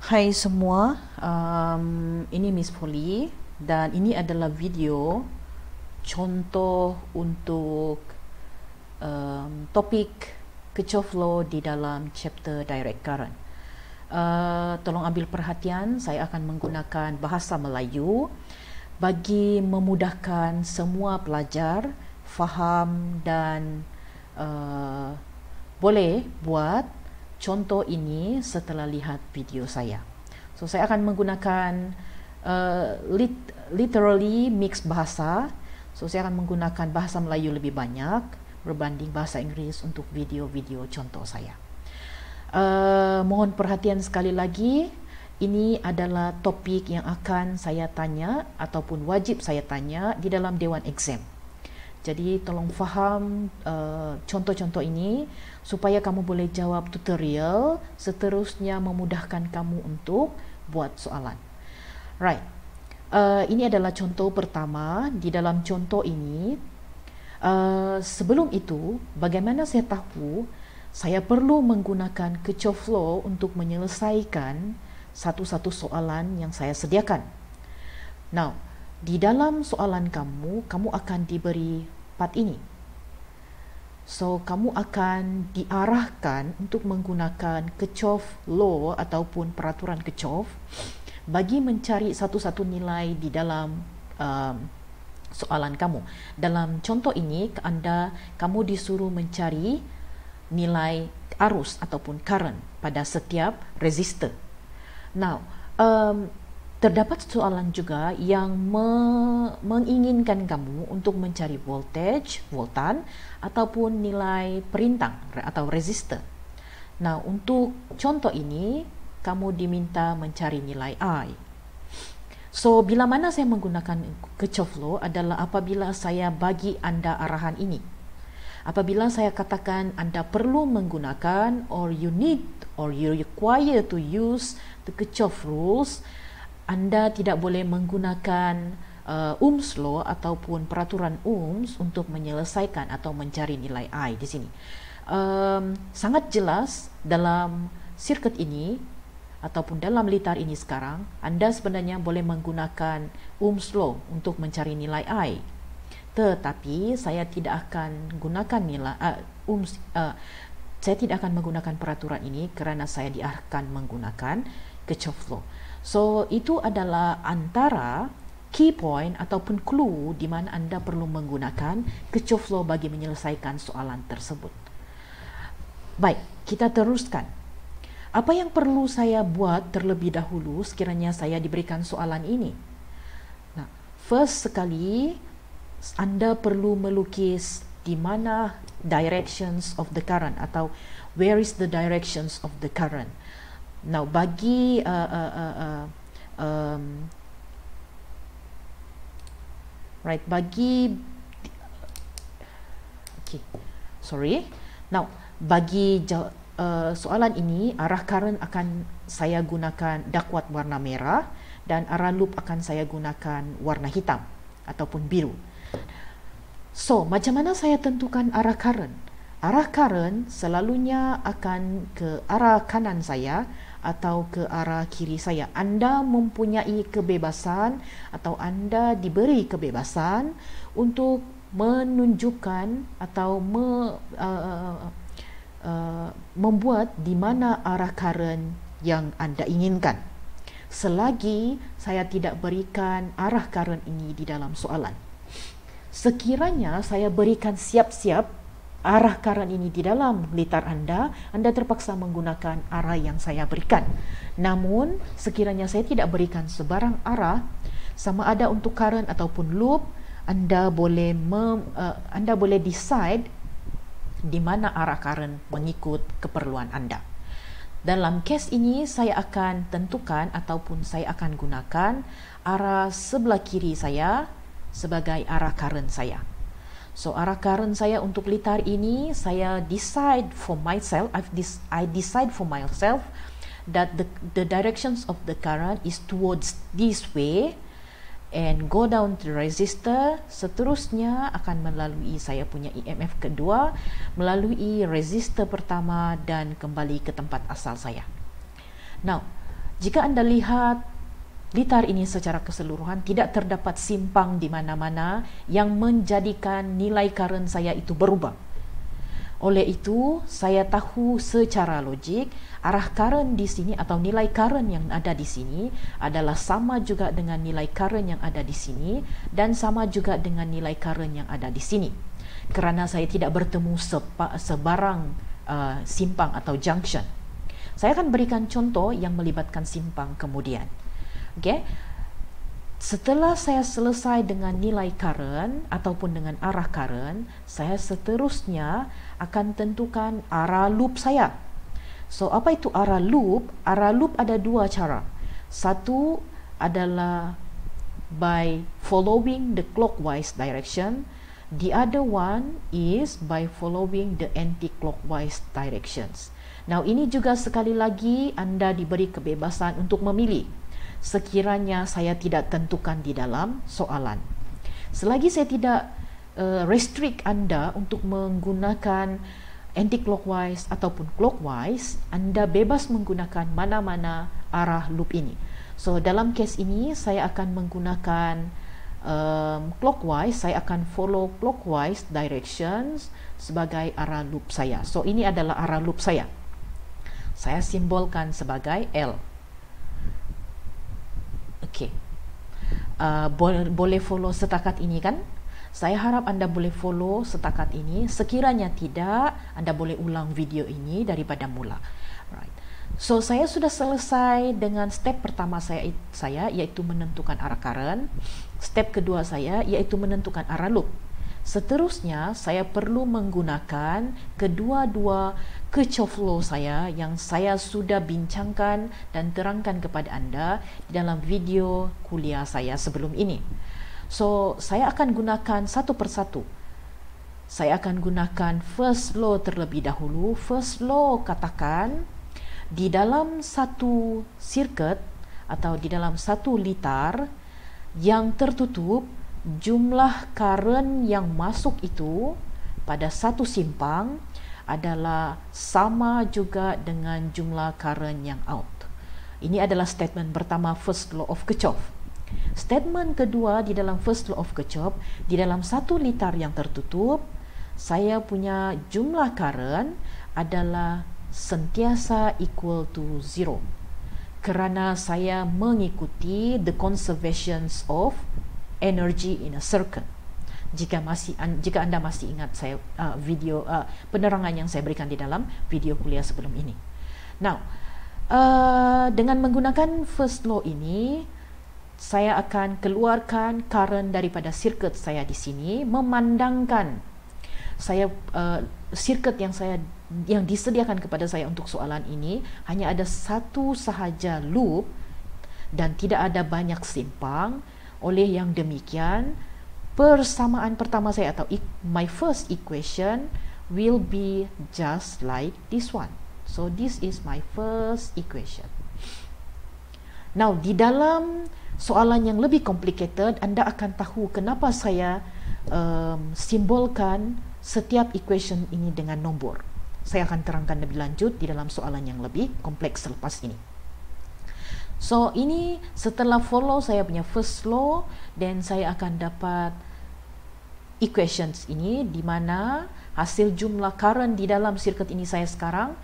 Hai semua, um, ini Miss Polly dan ini adalah video contoh untuk um, topik kecoflo di dalam chapter direct current. Uh, tolong ambil perhatian, saya akan menggunakan bahasa Melayu bagi memudahkan semua pelajar faham dan uh, boleh buat contoh ini setelah lihat video saya. So saya akan menggunakan uh, lit, literally mix bahasa. So saya akan menggunakan bahasa Melayu lebih banyak berbanding bahasa Inggeris untuk video-video contoh saya. Uh, mohon perhatian sekali lagi. Ini adalah topik yang akan saya tanya ataupun wajib saya tanya di dalam dewan exam. Jadi tolong faham uh, contoh-contoh ini supaya kamu boleh jawab tutorial seterusnya memudahkan kamu untuk buat soalan. Right. Uh, ini adalah contoh pertama di dalam contoh ini. Uh, sebelum itu, bagaimana saya tahu saya perlu menggunakan kecoflo untuk menyelesaikan satu-satu soalan yang saya sediakan. Now, di dalam soalan kamu, kamu akan diberi part ini. So, kamu akan diarahkan untuk menggunakan kecof law ataupun peraturan kecof bagi mencari satu-satu nilai di dalam um, soalan kamu. Dalam contoh ini, anda kamu disuruh mencari nilai arus ataupun current pada setiap resistor. Now, um, terdapat soalan juga yang me- menginginkan kamu untuk mencari voltage, voltan ataupun nilai perintang atau resistor. Nah, untuk contoh ini kamu diminta mencari nilai I. So, bila mana saya menggunakan Kirchhoff law adalah apabila saya bagi anda arahan ini. Apabila saya katakan anda perlu menggunakan or you need or you require to use the Kirchhoff rules, anda tidak boleh menggunakan uh, Ohm's law ataupun peraturan Ohms untuk menyelesaikan atau mencari nilai I di sini. Um, sangat jelas dalam sirkuit ini ataupun dalam litar ini sekarang, anda sebenarnya boleh menggunakan Ohm's law untuk mencari nilai I. Tetapi saya tidak akan gunakan nilai uh, Ohm's uh, saya tidak akan menggunakan peraturan ini kerana saya diarahkan menggunakan Kirchhoff law. So itu adalah antara key point ataupun clue di mana anda perlu menggunakan kecof law bagi menyelesaikan soalan tersebut. Baik, kita teruskan. Apa yang perlu saya buat terlebih dahulu sekiranya saya diberikan soalan ini? Nah, first sekali anda perlu melukis di mana directions of the current atau where is the directions of the current. Now bagi uh, uh, uh, uh, um, right bagi okay sorry now bagi uh, soalan ini arah current akan saya gunakan dakwat warna merah dan arah loop akan saya gunakan warna hitam ataupun biru. So macam mana saya tentukan arah current arah current selalunya akan ke arah kanan saya atau ke arah kiri saya. Anda mempunyai kebebasan atau anda diberi kebebasan untuk menunjukkan atau me, uh, uh, membuat di mana arah current yang anda inginkan. Selagi saya tidak berikan arah current ini di dalam soalan. Sekiranya saya berikan siap-siap arah karan ini di dalam litar anda, anda terpaksa menggunakan arah yang saya berikan. Namun, sekiranya saya tidak berikan sebarang arah, sama ada untuk karan ataupun loop, anda boleh mem, uh, anda boleh decide di mana arah karan mengikut keperluan anda. Dalam kes ini, saya akan tentukan ataupun saya akan gunakan arah sebelah kiri saya sebagai arah karan saya. So arah current saya untuk litar ini saya decide for myself I've dis- I decide for myself that the the directions of the current is towards this way and go down to the resistor seterusnya akan melalui saya punya EMF kedua melalui resistor pertama dan kembali ke tempat asal saya. Now Jika anda lihat litar ini secara keseluruhan tidak terdapat simpang di mana-mana yang menjadikan nilai current saya itu berubah. Oleh itu, saya tahu secara logik arah current di sini atau nilai current yang ada di sini adalah sama juga dengan nilai current yang ada di sini dan sama juga dengan nilai current yang ada di sini. Kerana saya tidak bertemu sebarang uh, simpang atau junction. Saya akan berikan contoh yang melibatkan simpang kemudian. Okay setelah saya selesai dengan nilai current ataupun dengan arah current, saya seterusnya akan tentukan arah loop saya. So, apa itu arah loop? Arah loop ada dua cara. Satu adalah by following the clockwise direction. The other one is by following the anti-clockwise directions. Now, ini juga sekali lagi anda diberi kebebasan untuk memilih sekiranya saya tidak tentukan di dalam soalan. Selagi saya tidak uh, restrict anda untuk menggunakan anti-clockwise ataupun clockwise, anda bebas menggunakan mana-mana arah loop ini. So dalam case ini saya akan menggunakan um, clockwise, saya akan follow clockwise directions sebagai arah loop saya. So ini adalah arah loop saya. Saya simbolkan sebagai L. Okey. Uh, boleh follow setakat ini kan? Saya harap anda boleh follow setakat ini. Sekiranya tidak, anda boleh ulang video ini daripada mula. Right. So saya sudah selesai dengan step pertama saya saya iaitu menentukan arah current. Step kedua saya iaitu menentukan arah loop. Seterusnya, saya perlu menggunakan kedua-dua law saya yang saya sudah bincangkan dan terangkan kepada anda di dalam video kuliah saya sebelum ini. So, saya akan gunakan satu persatu. Saya akan gunakan first law terlebih dahulu. First law katakan di dalam satu circuit atau di dalam satu litar yang tertutup jumlah current yang masuk itu pada satu simpang adalah sama juga dengan jumlah current yang out. Ini adalah statement pertama first law of Kirchhoff. Statement kedua di dalam first law of Kirchhoff, di dalam satu litar yang tertutup, saya punya jumlah current adalah sentiasa equal to zero. Kerana saya mengikuti the conservations of energy in a circle. Jika masih jika anda masih ingat saya uh, video uh, penerangan yang saya berikan di dalam video kuliah sebelum ini. Now, uh, dengan menggunakan first law ini, saya akan keluarkan current daripada circuit saya di sini, memandangkan saya uh, circuit yang saya yang disediakan kepada saya untuk soalan ini hanya ada satu sahaja loop dan tidak ada banyak simpang oleh yang demikian, persamaan pertama saya atau my first equation will be just like this one. So this is my first equation. Now di dalam soalan yang lebih complicated, anda akan tahu kenapa saya um, simbolkan setiap equation ini dengan nombor. Saya akan terangkan lebih lanjut di dalam soalan yang lebih kompleks selepas ini. So ini setelah follow saya punya first law dan saya akan dapat equations ini di mana hasil jumlah current di dalam circuit ini saya sekarang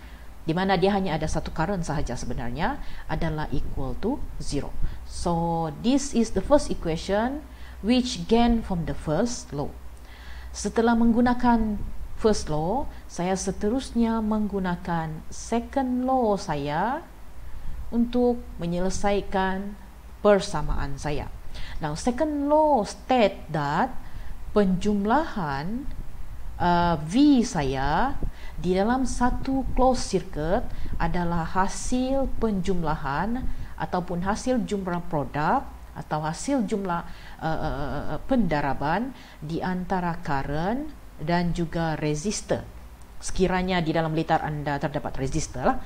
di mana dia hanya ada satu current sahaja sebenarnya adalah equal to zero. So this is the first equation which gain from the first law. Setelah menggunakan first law, saya seterusnya menggunakan second law saya untuk menyelesaikan persamaan saya. Now, second law state that penjumlahan uh, V saya di dalam satu closed circuit adalah hasil penjumlahan ataupun hasil jumlah produk atau hasil jumlah uh, uh, uh, uh pendaraban di antara current dan juga resistor. Sekiranya di dalam litar anda terdapat resistor lah.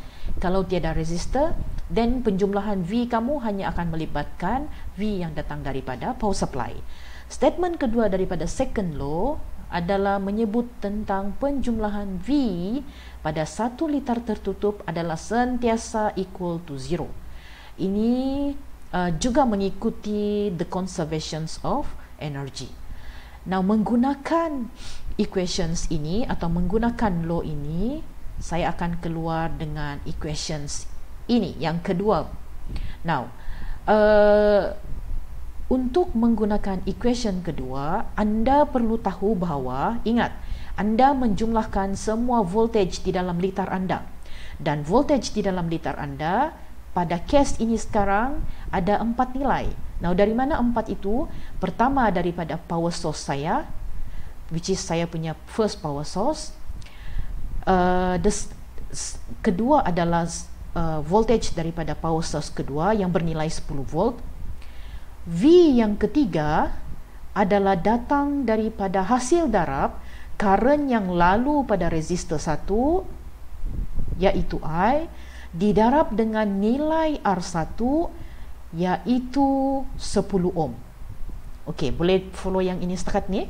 Kalau tiada resistor, then penjumlahan V kamu hanya akan melibatkan V yang datang daripada power supply. Statement kedua daripada second law adalah menyebut tentang penjumlahan V pada satu litar tertutup adalah sentiasa equal to zero. ini uh, juga mengikuti the conservations of energy. Now menggunakan equations ini atau menggunakan law ini, saya akan keluar dengan equations ini yang kedua. Now, uh, untuk menggunakan equation kedua, anda perlu tahu bahawa ingat anda menjumlahkan semua voltage di dalam litar anda dan voltage di dalam litar anda pada kes ini sekarang ada empat nilai. Now dari mana empat itu? Pertama daripada power source saya, which is saya punya first power source. Uh, the, kedua adalah uh, voltage daripada power source kedua yang bernilai 10 volt. V yang ketiga adalah datang daripada hasil darab current yang lalu pada resistor satu iaitu I didarab dengan nilai R1 iaitu 10 ohm. Okey, boleh follow yang ini setakat ni?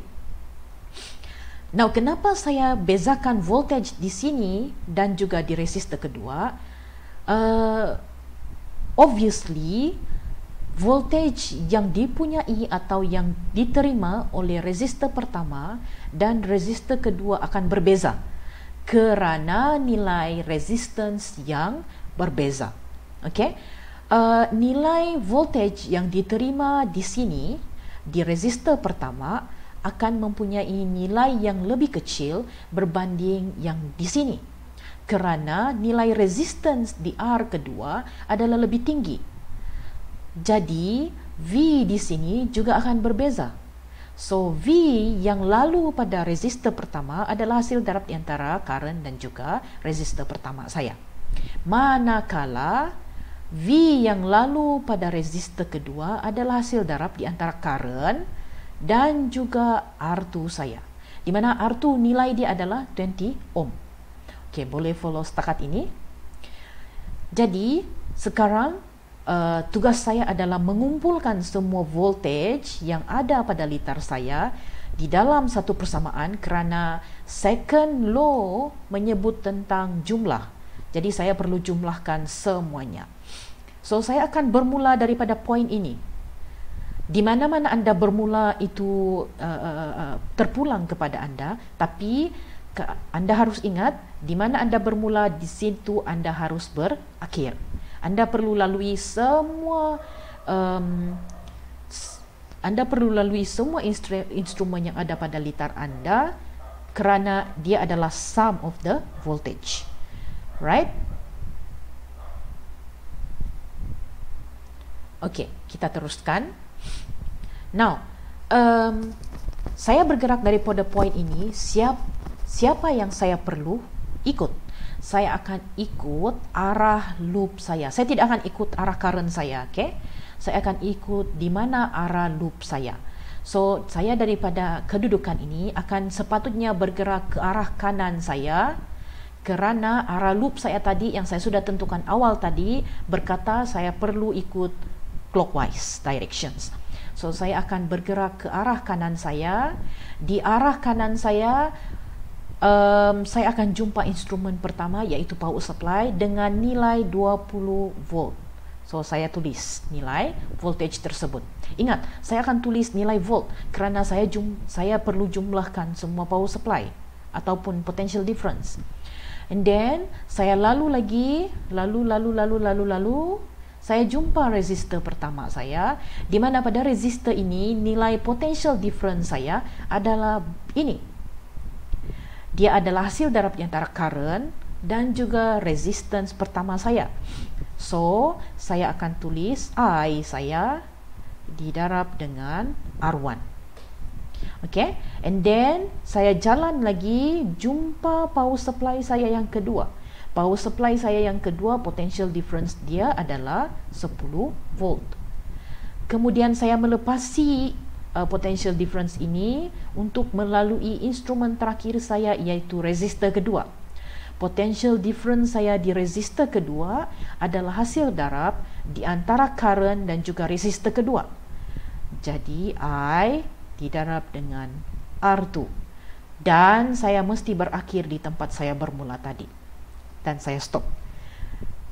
Now, kenapa saya bezakan voltage di sini dan juga di resistor kedua? Uh, obviously, voltage yang dipunyai atau yang diterima oleh resistor pertama dan resistor kedua akan berbeza kerana nilai resistance yang berbeza. Okey. Uh, nilai voltage yang diterima di sini di resistor pertama akan mempunyai nilai yang lebih kecil berbanding yang di sini. Kerana nilai resistance di R kedua adalah lebih tinggi. Jadi V di sini juga akan berbeza. So V yang lalu pada resistor pertama adalah hasil darab di antara current dan juga resistor pertama saya. Manakala V yang lalu pada resistor kedua adalah hasil darab di antara current dan juga R2 saya. Di mana R2 nilai dia adalah 20 ohm. Okey, boleh follow setakat ini. Jadi, sekarang uh, tugas saya adalah mengumpulkan semua voltage yang ada pada litar saya di dalam satu persamaan kerana second law menyebut tentang jumlah. Jadi saya perlu jumlahkan semuanya. So saya akan bermula daripada poin ini. Di mana-mana anda bermula itu uh, uh, uh, terpulang kepada anda, tapi ke, anda harus ingat di mana anda bermula di situ anda harus berakhir. Anda perlu lalui semua um, anda perlu lalui semua instru- instrumen yang ada pada litar anda kerana dia adalah sum of the voltage. Right Okay, kita teruskan. Now, um, saya bergerak daripada poin ini. Siap, siapa yang saya perlu ikut? saya akan ikut arah loop saya. Saya tidak akan ikut arah current saya, okay? Saya akan ikut di mana arah loop saya. So, saya daripada kedudukan ini akan sepatutnya bergerak ke arah kanan saya kerana arah loop saya tadi yang saya sudah tentukan awal tadi berkata saya perlu ikut clockwise directions. So, saya akan bergerak ke arah kanan saya. Di arah kanan saya, um, saya akan jumpa instrumen pertama iaitu power supply dengan nilai 20 volt. So saya tulis nilai voltage tersebut. Ingat, saya akan tulis nilai volt kerana saya jum saya perlu jumlahkan semua power supply ataupun potential difference. And then saya lalu lagi, lalu lalu lalu lalu lalu saya jumpa resistor pertama saya di mana pada resistor ini nilai potential difference saya adalah ini dia adalah hasil darab di antara current dan juga resistance pertama saya. So, saya akan tulis I saya didarab dengan R1. Okay, and then saya jalan lagi jumpa power supply saya yang kedua. Power supply saya yang kedua potential difference dia adalah 10 volt. Kemudian saya melepasi uh, potential difference ini untuk melalui instrumen terakhir saya iaitu resistor kedua. Potential difference saya di resistor kedua adalah hasil darab di antara current dan juga resistor kedua. Jadi I didarab dengan R2 dan saya mesti berakhir di tempat saya bermula tadi dan saya stop.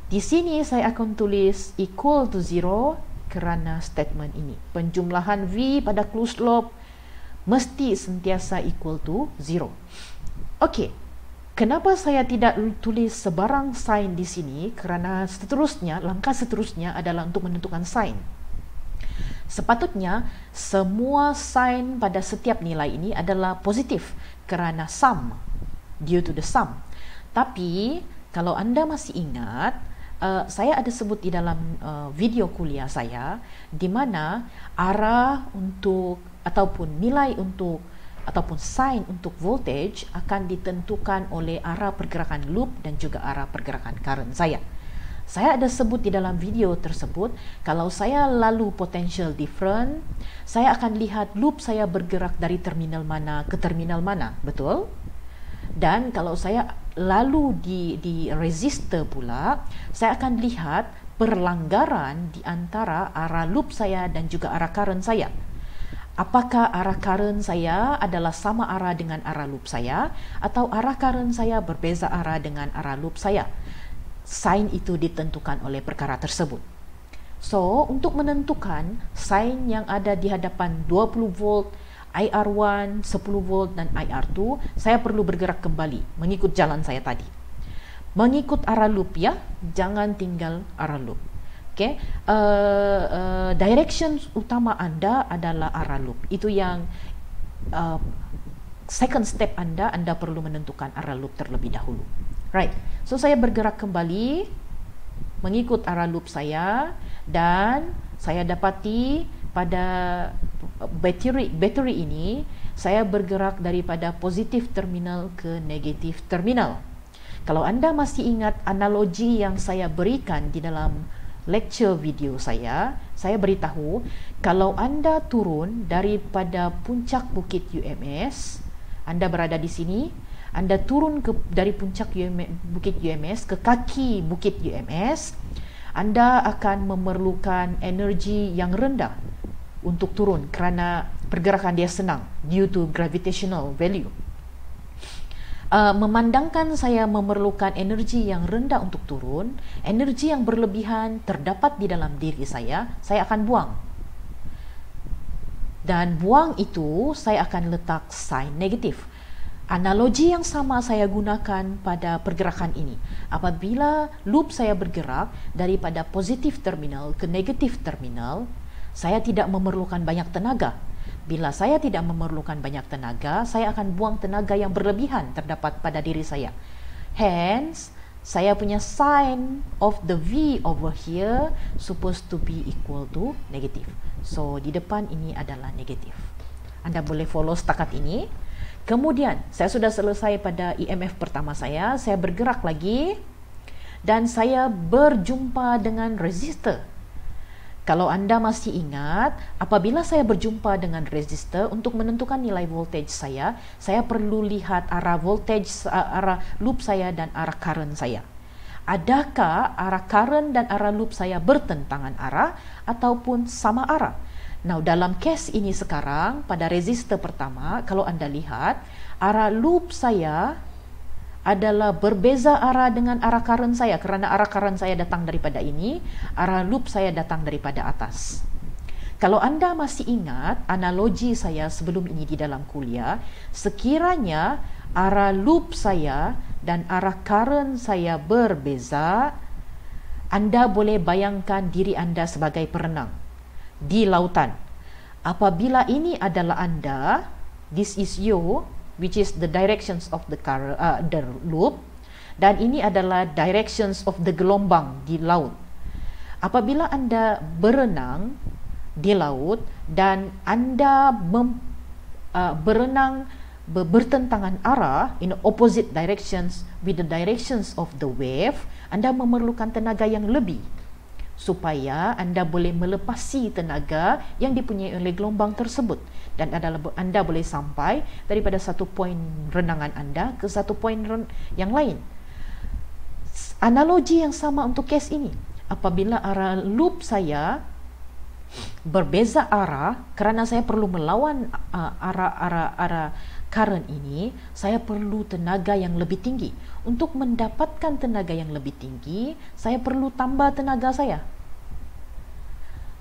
Di sini saya akan tulis equal to zero kerana statement ini. Penjumlahan V pada closed loop mesti sentiasa equal to zero. Okey. Kenapa saya tidak tulis sebarang sign di sini? Kerana seterusnya, langkah seterusnya adalah untuk menentukan sign. Sepatutnya semua sign pada setiap nilai ini adalah positif kerana sum due to the sum. Tapi kalau anda masih ingat uh, saya ada sebut di dalam uh, video kuliah saya di mana arah untuk ataupun nilai untuk ataupun sign untuk voltage akan ditentukan oleh arah pergerakan loop dan juga arah pergerakan current saya. Saya ada sebut di dalam video tersebut, kalau saya lalu potential different, saya akan lihat loop saya bergerak dari terminal mana ke terminal mana, betul? Dan kalau saya lalu di di resistor pula, saya akan lihat perlanggaran di antara arah loop saya dan juga arah current saya. Apakah arah current saya adalah sama arah dengan arah loop saya atau arah current saya berbeza arah dengan arah loop saya? sign itu ditentukan oleh perkara tersebut. So, untuk menentukan sign yang ada di hadapan 20 volt, IR1, 10 volt dan IR2, saya perlu bergerak kembali mengikut jalan saya tadi. Mengikut arah loop ya, jangan tinggal arah loop. Okay, uh, uh, direction utama anda adalah arah loop. Itu yang uh, second step anda, anda perlu menentukan arah loop terlebih dahulu. Right. So saya bergerak kembali mengikut arah loop saya dan saya dapati pada bateri bateri ini saya bergerak daripada positif terminal ke negatif terminal. Kalau anda masih ingat analogi yang saya berikan di dalam lecture video saya, saya beritahu kalau anda turun daripada puncak bukit UMS, anda berada di sini, anda turun ke dari puncak UMS, bukit UMS ke kaki bukit UMS anda akan memerlukan energi yang rendah untuk turun kerana pergerakan dia senang due to gravitational value Uh, memandangkan saya memerlukan energi yang rendah untuk turun, energi yang berlebihan terdapat di dalam diri saya, saya akan buang. Dan buang itu saya akan letak sign negatif. Analogi yang sama saya gunakan pada pergerakan ini. Apabila loop saya bergerak daripada positif terminal ke negatif terminal, saya tidak memerlukan banyak tenaga. Bila saya tidak memerlukan banyak tenaga, saya akan buang tenaga yang berlebihan terdapat pada diri saya. Hence, saya punya sign of the V over here supposed to be equal to negative. So, di depan ini adalah negatif. Anda boleh follow setakat ini. Kemudian saya sudah selesai pada IMF e pertama saya, saya bergerak lagi dan saya berjumpa dengan resistor. Kalau anda masih ingat, apabila saya berjumpa dengan resistor untuk menentukan nilai voltage saya, saya perlu lihat arah voltage arah loop saya dan arah current saya. Adakah arah current dan arah loop saya bertentangan arah ataupun sama arah? Now dalam case ini sekarang pada resistor pertama kalau anda lihat arah loop saya adalah berbeza arah dengan arah current saya kerana arah current saya datang daripada ini, arah loop saya datang daripada atas. Kalau anda masih ingat analogi saya sebelum ini di dalam kuliah, sekiranya arah loop saya dan arah current saya berbeza, anda boleh bayangkan diri anda sebagai perenang di lautan. Apabila ini adalah anda, this is you, which is the directions of the car, uh, the loop, dan ini adalah directions of the gelombang di laut. Apabila anda berenang di laut dan anda mem, uh, berenang bertentangan arah in opposite directions with the directions of the wave, anda memerlukan tenaga yang lebih supaya anda boleh melepasi tenaga yang dipunyai oleh gelombang tersebut dan adalah anda boleh sampai daripada satu poin renangan anda ke satu poin yang lain. Analogi yang sama untuk kes ini. Apabila arah loop saya berbeza arah kerana saya perlu melawan uh, arah arah arah current ini, saya perlu tenaga yang lebih tinggi. Untuk mendapatkan tenaga yang lebih tinggi, saya perlu tambah tenaga saya.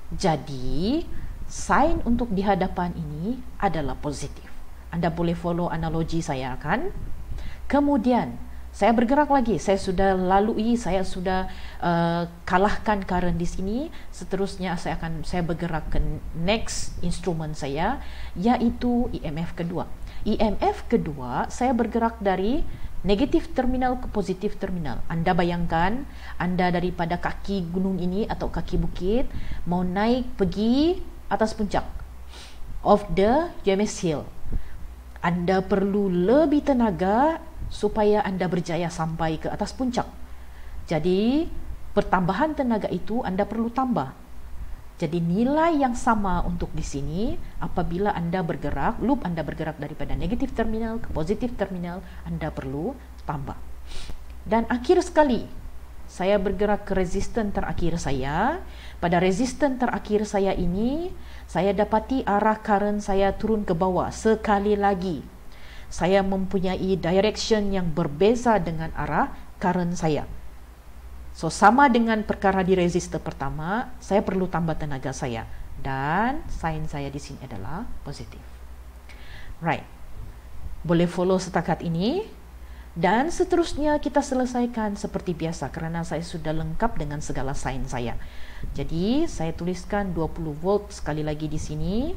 Jadi, sign untuk di hadapan ini adalah positif. Anda boleh follow analogi saya kan? Kemudian, saya bergerak lagi. Saya sudah lalui, saya sudah uh, kalahkan current di sini. Seterusnya saya akan saya bergerak ke next instrumen saya yaitu EMF kedua. EMF kedua saya bergerak dari negatif terminal ke positif terminal. Anda bayangkan anda daripada kaki gunung ini atau kaki bukit mau naik pergi atas puncak of the UMS Hill. Anda perlu lebih tenaga supaya anda berjaya sampai ke atas puncak. Jadi, pertambahan tenaga itu anda perlu tambah. Jadi nilai yang sama untuk di sini apabila anda bergerak, loop anda bergerak daripada negatif terminal ke positif terminal, anda perlu tambah. Dan akhir sekali, saya bergerak ke resisten terakhir saya. Pada resisten terakhir saya ini, saya dapati arah current saya turun ke bawah sekali lagi saya mempunyai direction yang berbeza dengan arah current saya. So sama dengan perkara di resistor pertama, saya perlu tambah tenaga saya dan sign saya di sini adalah positif. Right. Boleh follow setakat ini dan seterusnya kita selesaikan seperti biasa kerana saya sudah lengkap dengan segala sign saya. Jadi saya tuliskan 20 volt sekali lagi di sini.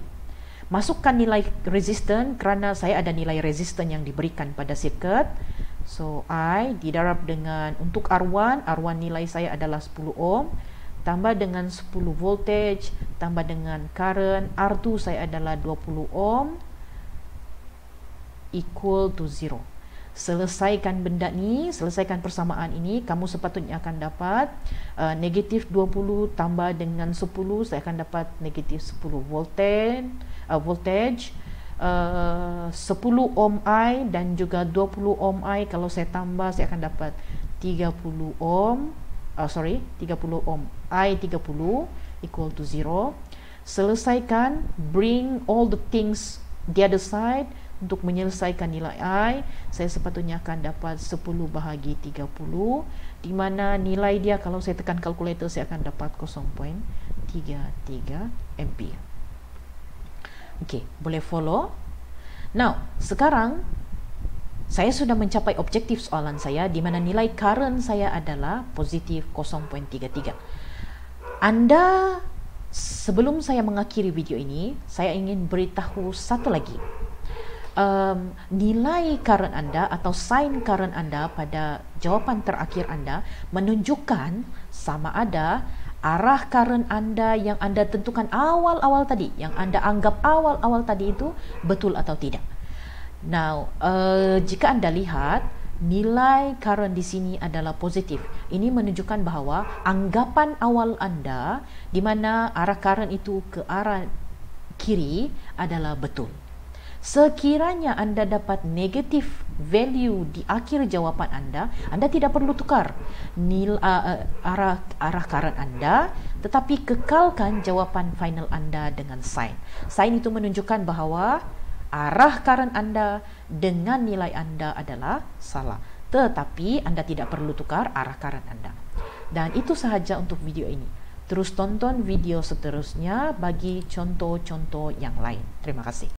Masukkan nilai resisten kerana saya ada nilai resisten yang diberikan pada circuit so I didarab dengan untuk R1 R1 nilai saya adalah 10 ohm. Tambah dengan 10 voltage tambah dengan current R2 saya adalah 20 ohm equal to 0 selesaikan benda ni selesaikan persamaan ini kamu sepatutnya akan dapat uh, negatif 20 tambah dengan 10 saya akan dapat negatif 10 voltage uh, voltage uh, 10 ohm I dan juga 20 ohm I kalau saya tambah saya akan dapat 30 ohm uh, sorry 30 ohm I 30 equal to 0 selesaikan bring all the things the other side untuk menyelesaikan nilai I saya sepatutnya akan dapat 10 bahagi 30 di mana nilai dia kalau saya tekan kalkulator saya akan dapat 0.33 ampere Okey, boleh follow. Now, sekarang saya sudah mencapai objektif soalan saya di mana nilai current saya adalah positif 0.33. Anda sebelum saya mengakhiri video ini, saya ingin beritahu satu lagi. Um, nilai current anda atau sign current anda pada jawapan terakhir anda menunjukkan sama ada arah current anda yang anda tentukan awal-awal tadi, yang anda anggap awal-awal tadi itu betul atau tidak. Now, uh, jika anda lihat nilai current di sini adalah positif. Ini menunjukkan bahawa anggapan awal anda di mana arah current itu ke arah kiri adalah betul. Sekiranya anda dapat negatif value di akhir jawapan anda, anda tidak perlu tukar nil uh, uh, arah arah current anda, tetapi kekalkan jawapan final anda dengan sign. Sign itu menunjukkan bahawa arah current anda dengan nilai anda adalah salah. Tetapi anda tidak perlu tukar arah current anda. Dan itu sahaja untuk video ini. Terus tonton video seterusnya bagi contoh-contoh yang lain. Terima kasih.